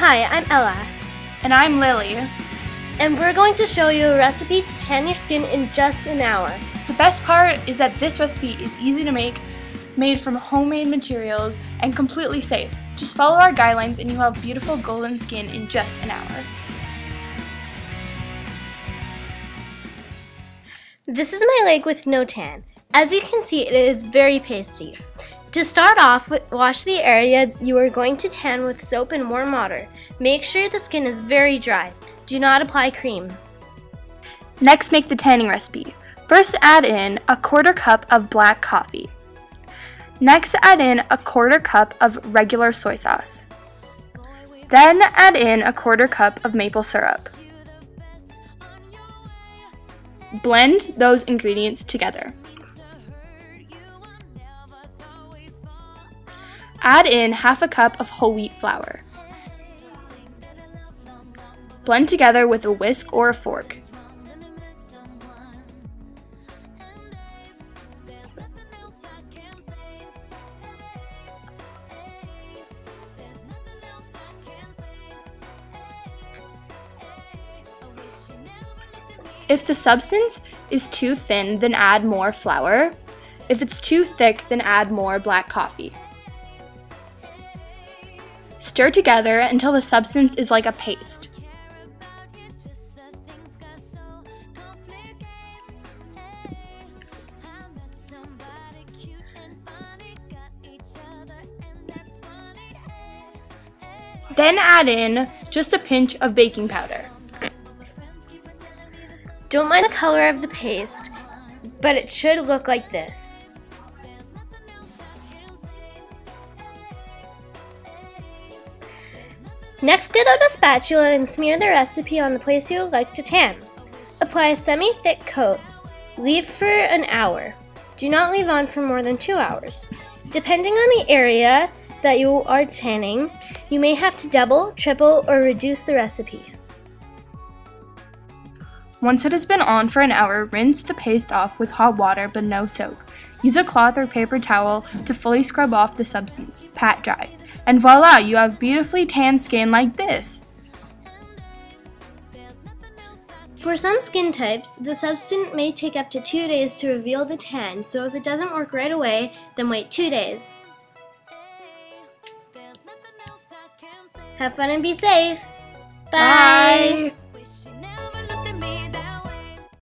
Hi, I'm Ella, And I'm Lily. and we're going to show you a recipe to tan your skin in just an hour. The best part is that this recipe is easy to make, made from homemade materials, and completely safe. Just follow our guidelines and you'll have beautiful golden skin in just an hour. This is my leg with no tan. As you can see, it is very pasty. To start off, wash the area you are going to tan with soap and warm water. Make sure the skin is very dry. Do not apply cream. Next, make the tanning recipe. First, add in a quarter cup of black coffee. Next, add in a quarter cup of regular soy sauce. Then, add in a quarter cup of maple syrup. Blend those ingredients together. Add in half a cup of whole wheat flour. Blend together with a whisk or a fork. If the substance is too thin, then add more flour. If it's too thick, then add more black coffee. Stir together until the substance is like a paste. Then add in just a pinch of baking powder. Don't mind the color of the paste, but it should look like this. Next, get out a spatula and smear the recipe on the place you would like to tan. Apply a semi-thick coat. Leave for an hour. Do not leave on for more than two hours. Depending on the area that you are tanning, you may have to double, triple, or reduce the recipe. Once it has been on for an hour, rinse the paste off with hot water but no soap. Use a cloth or paper towel to fully scrub off the substance. Pat dry. And voila, you have beautifully tanned skin like this. For some skin types, the substance may take up to two days to reveal the tan, so if it doesn't work right away, then wait two days. Have fun and be safe. Bye. Bye.